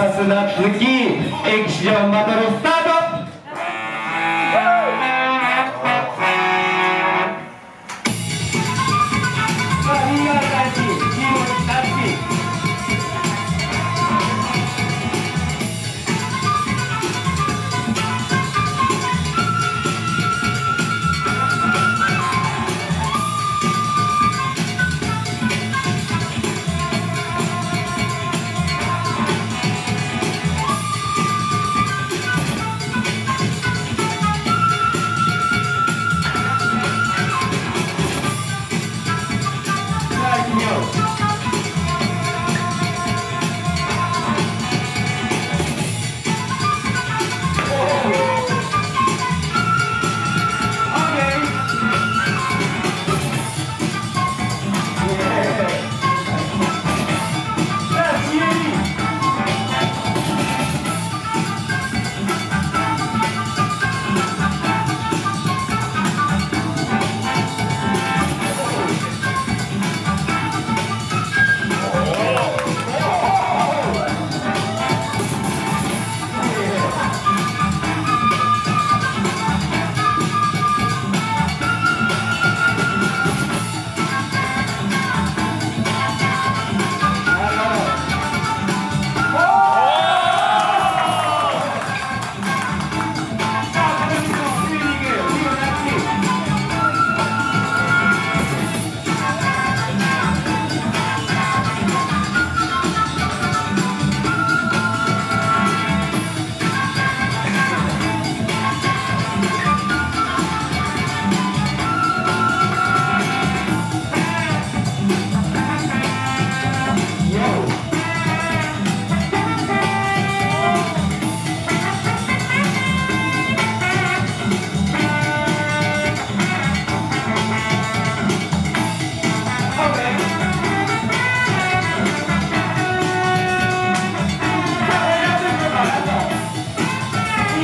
Сюда шашлыки, их ждем на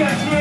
Yeah,